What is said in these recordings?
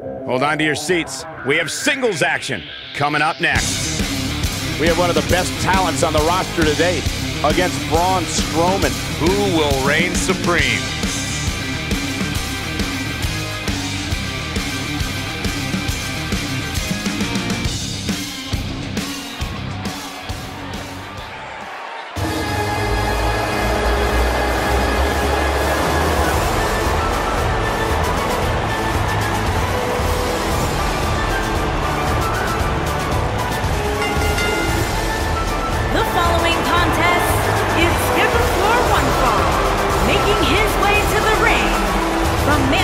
Hold on to your seats. We have singles action coming up next. We have one of the best talents on the roster today against Braun Strowman. Who will reign supreme?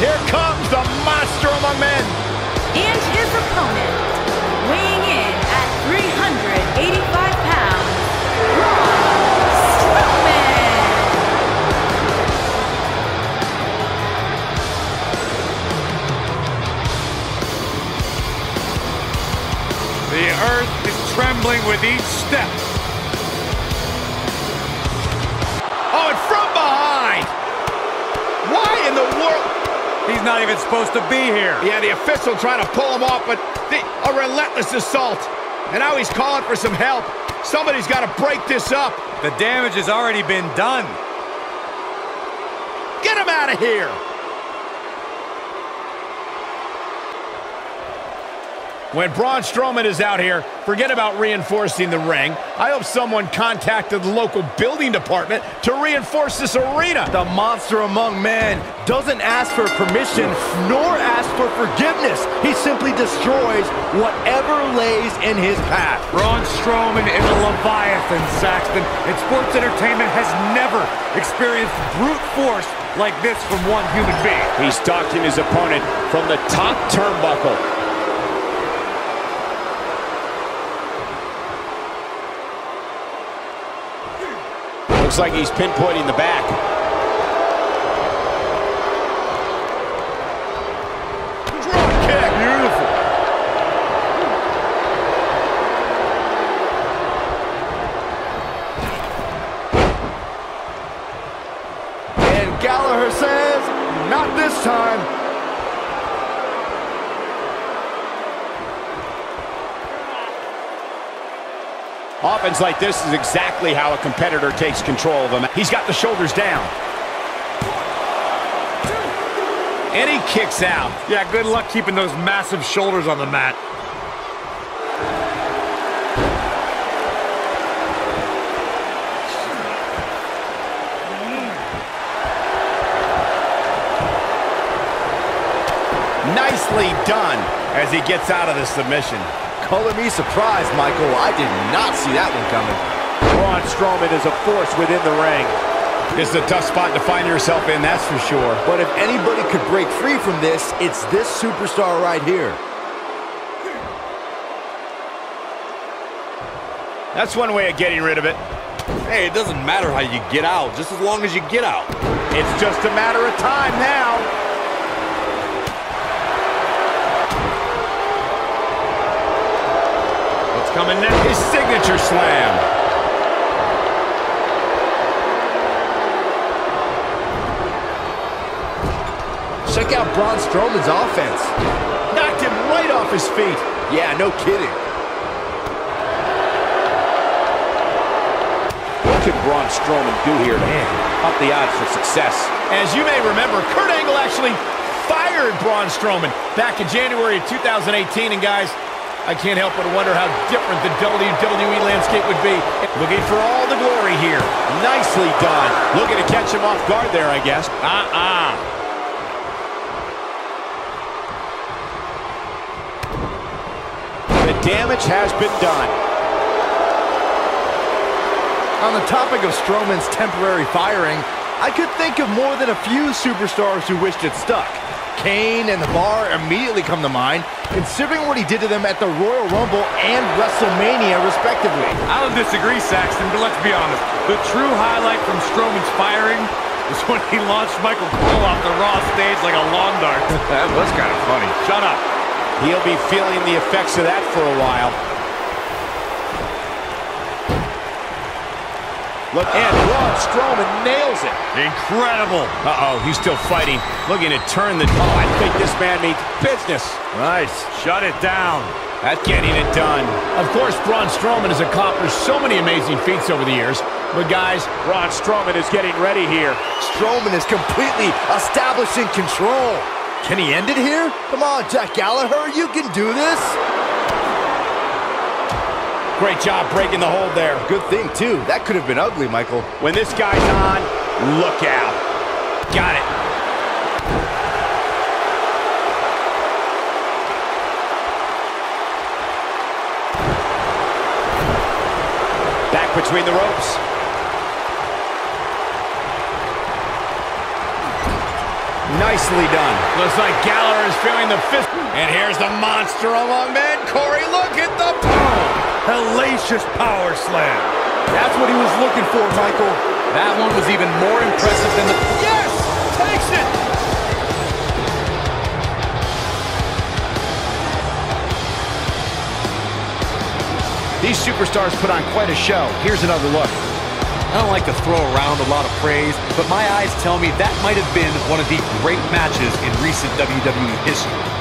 Here comes the monster among men. And his opponent. Weighing in at 385 pounds. Braun Strowman. The earth is trembling with each not even supposed to be here. Yeah, the official trying to pull him off, but the, a relentless assault. And now he's calling for some help. Somebody's got to break this up. The damage has already been done. Get him out of here. When Braun Strowman is out here, forget about reinforcing the ring. I hope someone contacted the local building department to reinforce this arena. The monster among men doesn't ask for permission nor ask for forgiveness. He simply destroys whatever lays in his path. Braun Strowman is a Leviathan, Saxton, and sports entertainment has never experienced brute force like this from one human being. He's stalking his opponent from the top turnbuckle. Looks like he's pinpointing the back. And Gallagher says, not this time. Offense like this is exactly how a competitor takes control of him. He's got the shoulders down. And he kicks out. Yeah, good luck keeping those massive shoulders on the mat. Nicely done as he gets out of the submission. Color me surprised, Michael. I did not see that one coming. Braun Strowman is a force within the ring. This is a tough spot to find yourself in, that's for sure. But if anybody could break free from this, it's this superstar right here. That's one way of getting rid of it. Hey, it doesn't matter how you get out, just as long as you get out. It's just a matter of time now. Coming next? His signature slam. Check out Braun Strowman's offense. Knocked him right off his feet. Yeah, no kidding. What can Braun Strowman do here to up the odds for success? As you may remember, Kurt Angle actually fired Braun Strowman back in January of 2018. And guys, I can't help but wonder how different the WWE landscape would be. Looking for all the glory here. Nicely done. Looking to catch him off guard there, I guess. Uh-uh. The damage has been done. On the topic of Strowman's temporary firing, I could think of more than a few superstars who wished it stuck. Kane and The Bar immediately come to mind, considering what he did to them at the Royal Rumble and WrestleMania, respectively. I don't disagree, Saxton, but let's be honest. The true highlight from Strowman's firing is when he launched Michael Cole off the Raw stage like a lawn dart. That was kind of funny. Shut up. He'll be feeling the effects of that for a while. Look, and Braun Strowman nails it. Incredible. Uh-oh, he's still fighting. Looking to turn the... Oh, I think this man means business. Nice. Shut it down. That's getting it done. Of course, Braun Strowman has accomplished so many amazing feats over the years. But guys, Braun Strowman is getting ready here. Strowman is completely establishing control. Can he end it here? Come on, Jack Gallagher, you can do this. Great job breaking the hold there. Good thing, too. That could have been ugly, Michael. When this guy's on, look out. Got it. Back between the ropes. Nicely done. Looks like Gallagher is feeling the fist. And here's the monster among men. Corey, look at the boom. Hellacious power slam. That's what he was looking for, Michael. That one was even more impressive than the... Yes! Takes it! These superstars put on quite a show. Here's another look. I don't like to throw around a lot of praise, but my eyes tell me that might have been one of the great matches in recent WWE history.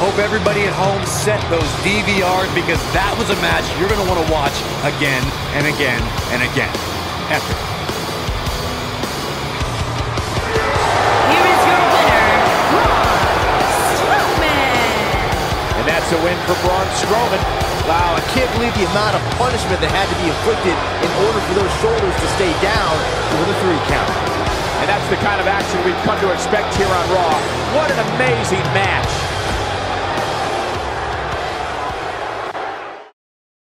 Hope everybody at home set those DVRs because that was a match you're going to want to watch again and again and again. Epic. Here is your winner, Braun Strowman. And that's a win for Braun Strowman. Wow, I can't believe the amount of punishment that had to be inflicted in order for those shoulders to stay down for the three count. And that's the kind of action we've come to expect here on Raw. What an amazing match.